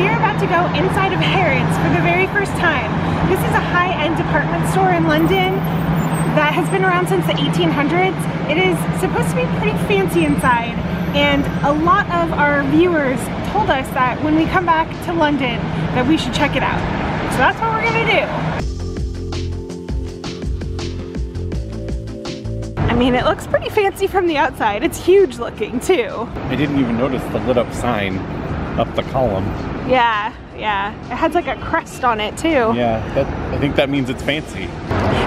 we are about to go inside of Harrods for the very first time. This is a high-end department store in London that has been around since the 1800s. It is supposed to be pretty fancy inside and a lot of our viewers told us that when we come back to London that we should check it out. So that's what we're gonna do. I mean, it looks pretty fancy from the outside. It's huge looking too. I didn't even notice the lit up sign up the column. Yeah, yeah. It has like a crest on it too. Yeah, that, I think that means it's fancy.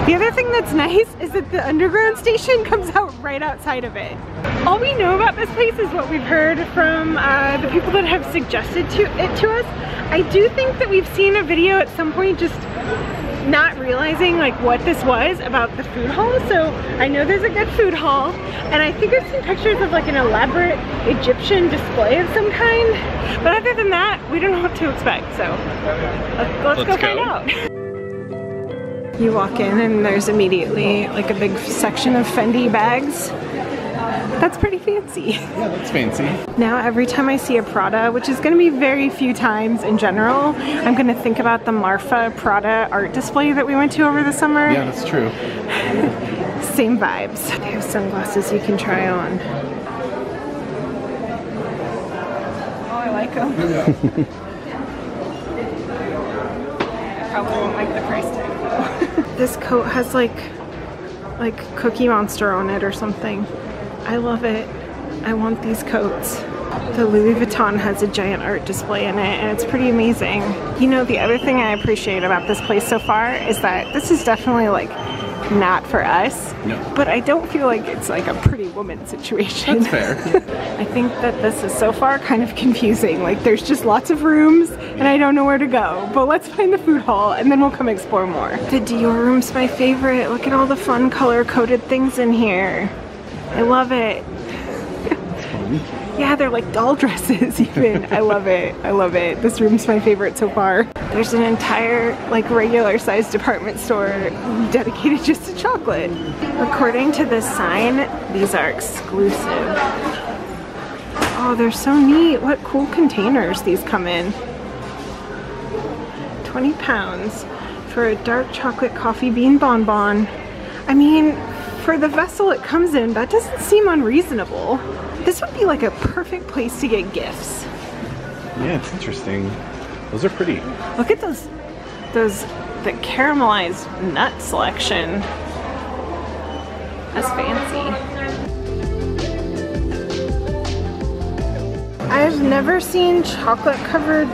The other thing that's nice is that the underground station comes out right outside of it. All we know about this place is what we've heard from uh, the people that have suggested to it to us. I do think that we've seen a video at some point just not realizing like what this was about the food hall. So I know there's a good food hall and I think I've seen pictures of like an elaborate Egyptian display of some kind. But other than that, we don't know what to expect. So let's, let's, let's go, go find out. You walk in and there's immediately like a big section of Fendi bags. That's pretty fancy. Yeah, that's fancy. Now every time I see a Prada, which is gonna be very few times in general, I'm gonna think about the Marfa Prada art display that we went to over the summer. Yeah, that's true. Same vibes. They have sunglasses you can try on. Oh, I like them. I probably won't like the price tag this coat has like like Cookie Monster on it or something. I love it. I want these coats. The Louis Vuitton has a giant art display in it and it's pretty amazing. You know, the other thing I appreciate about this place so far is that this is definitely like not for us. No. But I don't feel like it's like a pretty woman situation. That's fair. I think that this is so far kind of confusing. Like there's just lots of rooms and I don't know where to go. But let's find the food hall and then we'll come explore more. The Dior room's my favorite. Look at all the fun color coded things in here. I love it. Yeah, they're like doll dresses even. I love it. I love it. This room's my favorite so far. There's an entire like regular sized department store dedicated just to chocolate. According to this sign, these are exclusive. Oh, they're so neat. What cool containers these come in. 20 pounds for a dark chocolate coffee bean bonbon. I mean, for the vessel it comes in, that doesn't seem unreasonable. This would be like a perfect place to get gifts. Yeah, it's interesting. Those are pretty. Look at those, those, the caramelized nut selection. That's fancy. I've never seen chocolate covered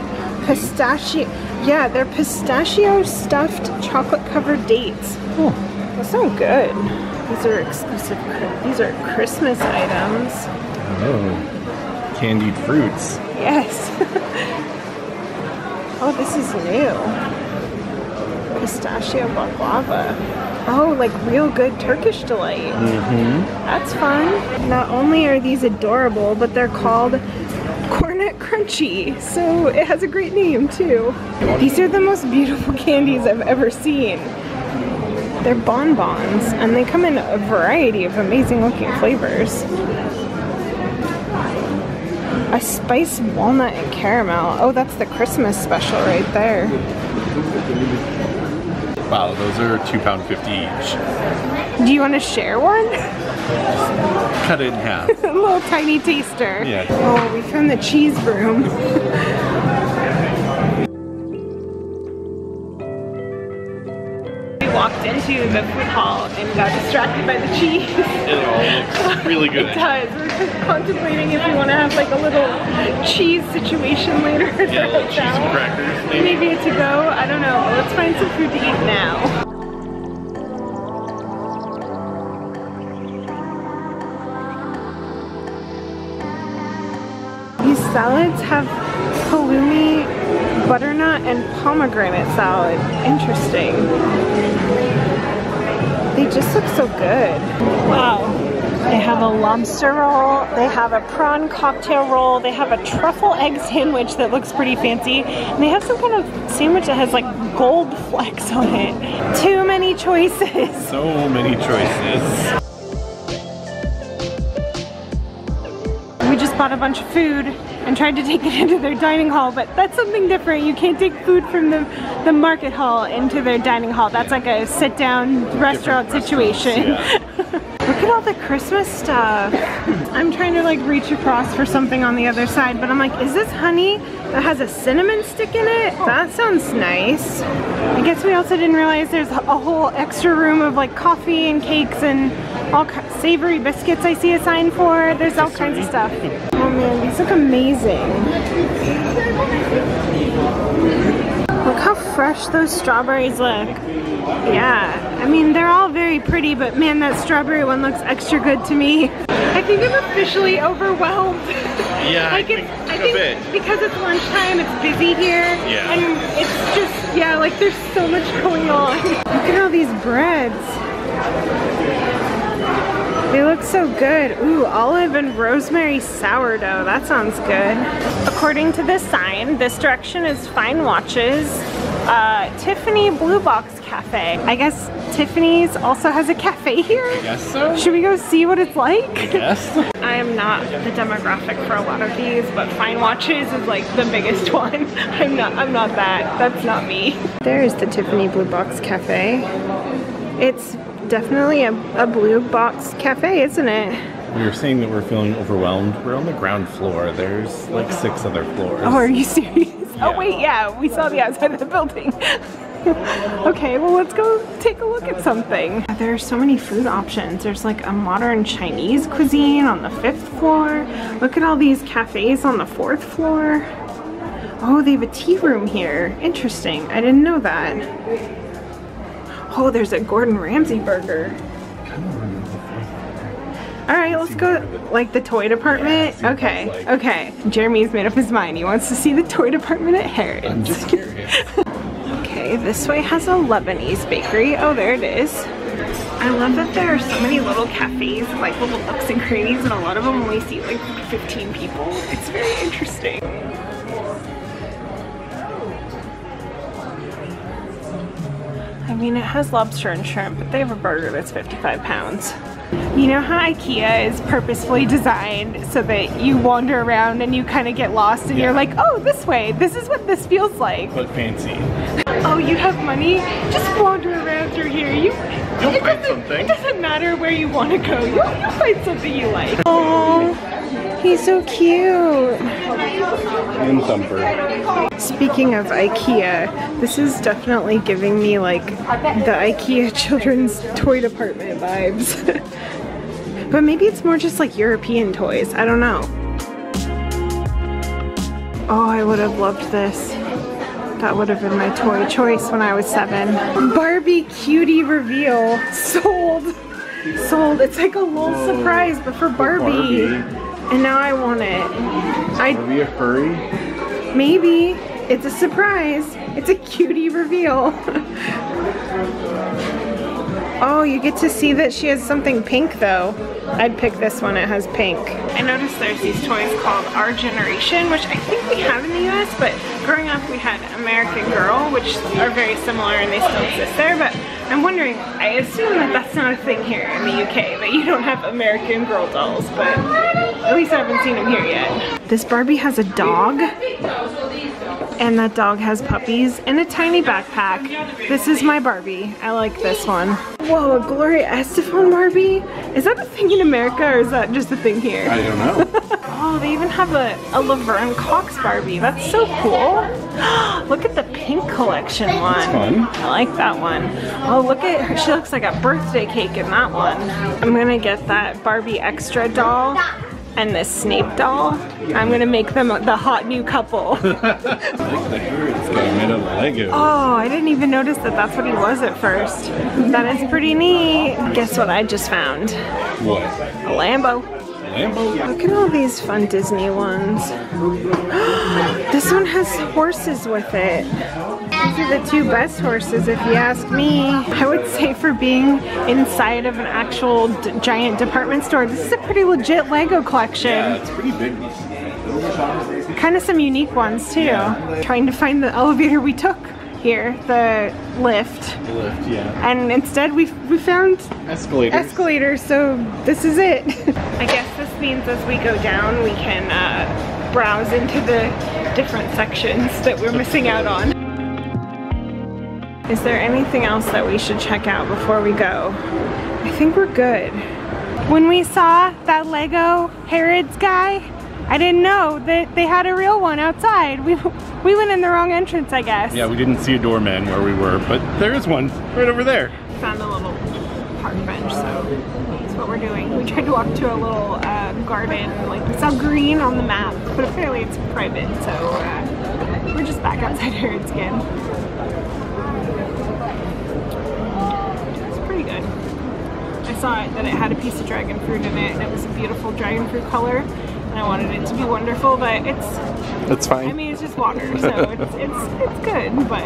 pistachio. Yeah, they're pistachio stuffed chocolate covered dates. Oh. Those sound good. These are exclusive, these are Christmas items. Oh, candied fruits. Yes. oh, this is new. Pistachio baklava. Oh, like real good Turkish delight. Mm-hmm. That's fun. Not only are these adorable, but they're called Cornet Crunchy, so it has a great name too. These are the most beautiful candies I've ever seen. They're bonbons, and they come in a variety of amazing looking flavors. A spice walnut and caramel. Oh, that's the Christmas special right there. Wow, those are two pound fifty each. Do you want to share one? Cut it in half. a little tiny taster. Yeah. Oh, we found the cheese room. walked into the food hall and got distracted by the cheese. It all looks really good. it does. We're just contemplating if we want to have like a little cheese situation later at yeah, cheese and crackers. Maybe. maybe a to go. I don't know. Let's find some food to eat now. These salads have halloumi, butternut, and pomegranate salad. Interesting. They just looks so good. Wow. They have a lobster roll, they have a prawn cocktail roll, they have a truffle egg sandwich that looks pretty fancy, and they have some kind of sandwich that has like gold flecks on it. Too many choices. So many choices. Bought a bunch of food and tried to take it into their dining hall, but that's something different. You can't take food from the, the market hall into their dining hall. That's like a sit down restaurant situation. Yeah. Look at all the Christmas stuff. I'm trying to like reach across for something on the other side, but I'm like, is this honey that has a cinnamon stick in it? That sounds nice. I guess we also didn't realize there's a whole extra room of like coffee and cakes and all savory biscuits I see a sign for. There's all kinds of stuff. Man, these look amazing. Look how fresh those strawberries look. Yeah, I mean, they're all very pretty, but man, that strawberry one looks extra good to me. I think I'm officially overwhelmed. Yeah, I Like, it's- think I a think bit. because it's lunchtime, it's busy here. Yeah. And it's just, yeah, like there's so much going on. Look at all these breads. They look so good. Ooh, olive and rosemary sourdough. That sounds good. According to this sign, this direction is Fine Watches, uh, Tiffany Blue Box Cafe. I guess Tiffany's also has a cafe here. I Guess so. Should we go see what it's like? Yes. I am not the demographic for a lot of these, but Fine Watches is like the biggest one. I'm not I'm not that. That's not me. There's the Tiffany Blue Box Cafe. It's definitely a, a blue box cafe, isn't it? We were saying that we're feeling overwhelmed. We're on the ground floor. There's like six other floors. Oh, are you serious? Oh wait, yeah, we saw the outside of the building. okay, well let's go take a look at something. There are so many food options. There's like a modern Chinese cuisine on the fifth floor. Look at all these cafes on the fourth floor. Oh, they have a tea room here. Interesting. I didn't know that. Oh, there's a Gordon Ramsay burger. All right, let's go. Like the toy department? Okay, okay. Jeremy's made up his mind. He wants to see the toy department at Harrods. I'm just curious. Okay, this way has a Lebanese bakery. Oh, there it is. I love that there are so many little cafes, like little nooks and crannies, and a lot of them only seat like 15 people. It's very interesting. Mean, it has lobster and shrimp, but they have a burger that's 55 pounds. You know how IKEA is purposefully designed so that you wander around and you kind of get lost and you're like, oh, this way. This is what this feels like. But fancy. Oh, you have money? Just wander around through here. You, You'll find something. It doesn't matter where you want to go. You'll, you'll find something you like. Oh, he's so cute. And thumper. Speaking of IKEA, this is definitely giving me like the IKEA children's toy department vibes. but maybe it's more just like European toys. I don't know. Oh, I would have loved this. That would have been my toy choice when I was seven. Barbie cutie reveal. Sold. Sold. It's like a little surprise, but for Barbie. Barbie. And now I want it. I Are we a hurry? Maybe. It's a surprise. It's a cutie reveal. oh, you get to see that she has something pink though. I'd pick this one, it has pink. I noticed there's these toys called Our Generation, which I think we have in the US, but growing up we had American Girl, which are very similar and they still exist there, but I'm wondering, I assume that that's not a thing here in the UK, that you don't have American Girl dolls, but at least I haven't seen him here yet. This Barbie has a dog and that dog has puppies and a tiny backpack. This is my Barbie. I like this one. Whoa, a Gloria Estefan Barbie? Is that a thing in America or is that just a thing here? I don't know. Oh, they even have a, a Laverne Cox Barbie. That's so cool. look at the pink collection one. fun. I like that one. Oh, look at her. She looks like a birthday cake in that one. I'm gonna get that Barbie extra doll and this Snape doll. I'm gonna make them the hot new couple. I like the hair. It's got made of Lego. Oh, I didn't even notice that that's what he was at first. That is pretty neat. Guess what I just found? What? A Lambo. Lambo? Look at all these fun Disney ones. this one has horses with it. These are the two best horses if you ask me. I would say for being inside of an actual d- giant department store, this is a pretty legit Lego collection. Yeah, it's pretty big. Kind of some unique ones too. Yeah. Trying to find the elevator we took here, the lift. The lift, yeah. And instead we, we found Escalators. escalators, so this is it. I guess this means as we go down, we can uh, browse into the different sections that we're missing out on. Is there anything else that we should check out before we go? I think we're good. When we saw that Lego Harrods guy, I didn't know that they had a real one outside. We, we went in the wrong entrance, I guess. Yeah, we didn't see a doorman where we were, but there is one right over there. Found a little park bench, so that's what we're doing. We tried to walk to a little uh, garden, like it's all green on the map, but apparently it's private, so uh, we're just back outside Harrods again. Saw it that it had a piece of dragon fruit in it, and it was a beautiful dragon fruit color and I wanted it to be wonderful, but it's It's fine. I mean it's just water, so it's it's it's good, but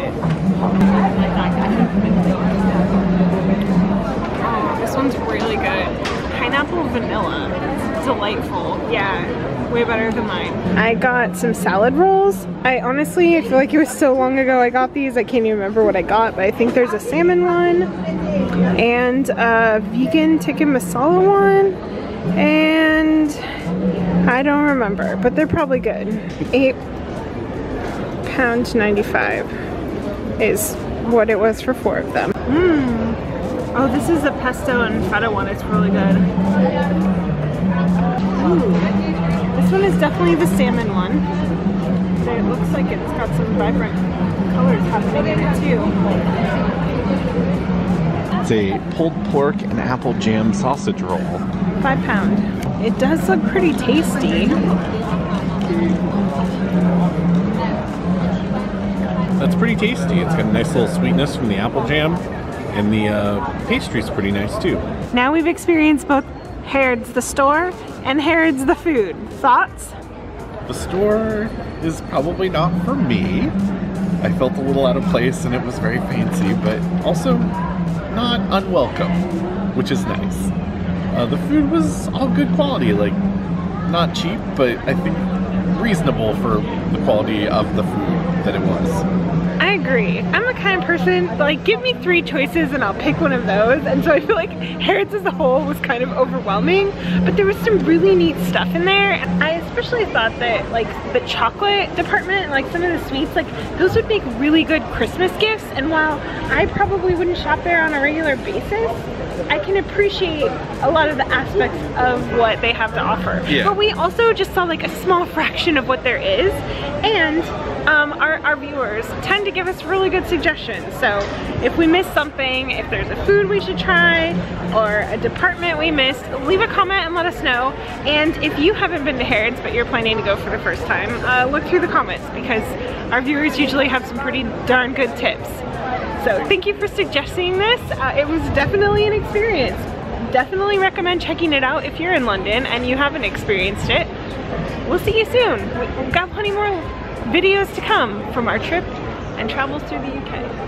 Way better than mine. I got some salad rolls. I honestly I feel like it was so long ago I got these. I can't even remember what I got, but I think there's a salmon one and a vegan tikka masala one and I don't remember, but they're probably good. Eight pound 95 is what it was for four of them. Mmm. Oh, this is the pesto and feta one. It's really good. Ooh. This one is definitely the salmon one. It looks like it's got some vibrant colors happening in it too. It's a pulled pork and apple jam sausage roll. Five pound. It does look pretty tasty. That's pretty tasty. It's got a nice little sweetness from the apple jam, and the uh, pastry's pretty nice too. Now we've experienced both Harrods the store and Harrods the food. Thoughts? The store is probably not for me. I felt a little out of place and it was very fancy, but also not unwelcome, which is nice. Uh, the food was all good quality, like not cheap, but I think reasonable for the quality of the food that it was. I agree. I'm the kind of person, like, give me three choices and I'll pick one of those. And so I feel like Harrods as a whole was kind of overwhelming, but there was some really neat stuff in there. And I especially thought that, like, the chocolate department, and like some of the sweets, like, those would make really good Christmas gifts. And while I probably wouldn't shop there on a regular basis, I can appreciate a lot of the aspects of what they have to offer. Yeah. But we also just saw like a small fraction of what there is. And um, our, our viewers tend to give us really good suggestions. So if we missed something, if there's a food we should try, or a department we missed, leave a comment and let us know. And if you haven't been to Harrods, but you're planning to go for the first time, uh, look through the comments because our viewers usually have some pretty darn good tips. So thank you for suggesting this. Uh, it was definitely an experience. Definitely recommend checking it out if you're in London and you haven't experienced it. We'll see you soon. We've got plenty more videos to come from our trip and travels through the UK.